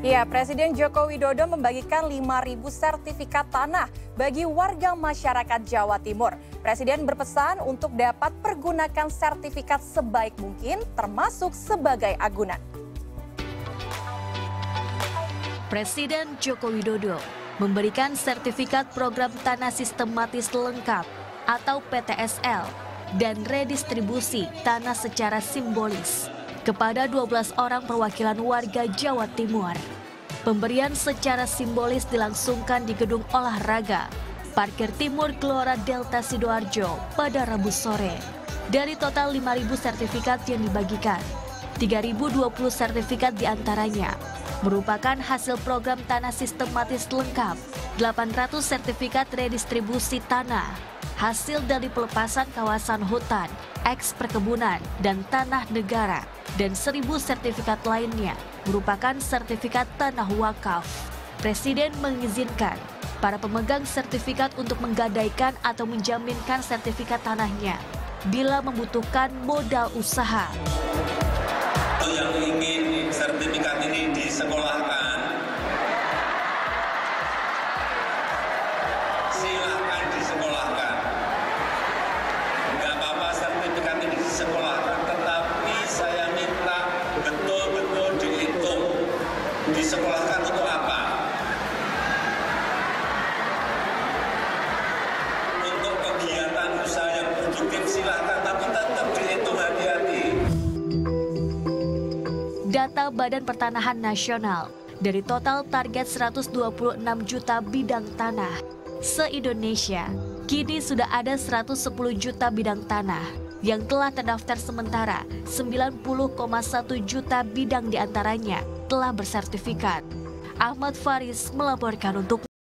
Ya, Presiden Joko Widodo membagikan 5.000 sertifikat tanah bagi warga masyarakat Jawa Timur. Presiden berpesan untuk dapat pergunakan sertifikat sebaik mungkin, termasuk sebagai agunan. Presiden Joko Widodo memberikan sertifikat program tanah sistematis lengkap atau PTSL dan redistribusi tanah secara simbolis kepada 12 orang perwakilan warga Jawa Timur. Pemberian secara simbolis dilangsungkan di Gedung Olahraga, Parkir Timur Gelora Delta Sidoarjo pada Rabu sore. Dari total 5.000 sertifikat yang dibagikan, 3.020 sertifikat di antaranya merupakan hasil program tanah sistematis lengkap, 800 sertifikat redistribusi tanah, hasil dari pelepasan kawasan hutan, eks perkebunan, dan tanah negara, dan seribu sertifikat lainnya merupakan sertifikat tanah wakaf. Presiden mengizinkan para pemegang sertifikat untuk menggadaikan atau menjaminkan sertifikat tanahnya bila membutuhkan modal usaha. Yang ingin sertifikat ini disekolahkan, silahkan Disekolahkan untuk apa? Untuk kegiatan usaha yang produktif silahkan, tapi tetap dihitung hati-hati. Data Badan Pertanahan Nasional dari total target 126 juta bidang tanah se-Indonesia, kini sudah ada 110 juta bidang tanah yang telah terdaftar sementara 90,1 juta bidang di antaranya telah bersertifikat. Ahmad Faris melaporkan untuk